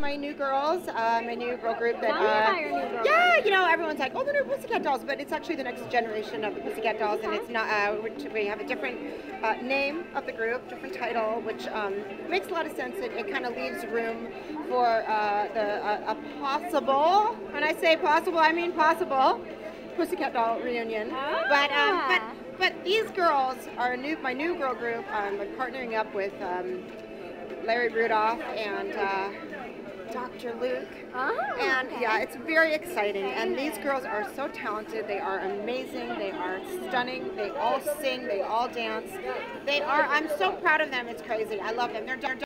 my new girls, uh, my new girl group. That, uh, Yeah, you know, everyone's like, oh, the new Pussycat Dolls, but it's actually the next generation of the Pussycat Dolls, and it's not. Uh, we have a different uh, name of the group, different title, which um, makes a lot of sense. It, it kind of leaves room for uh, the a possible. When I say possible, I mean possible. Pussycat Doll reunion. Ah. But um, but but these girls are new. My new girl group. Um, I'm partnering up with um, Larry Rudolph and uh, Dr. Luke. Oh, And okay. yeah, it's very exciting. And these girls are so talented. They are amazing. They are stunning. They all sing. They all dance. They are. I'm so proud of them. It's crazy. I love them. They're. they're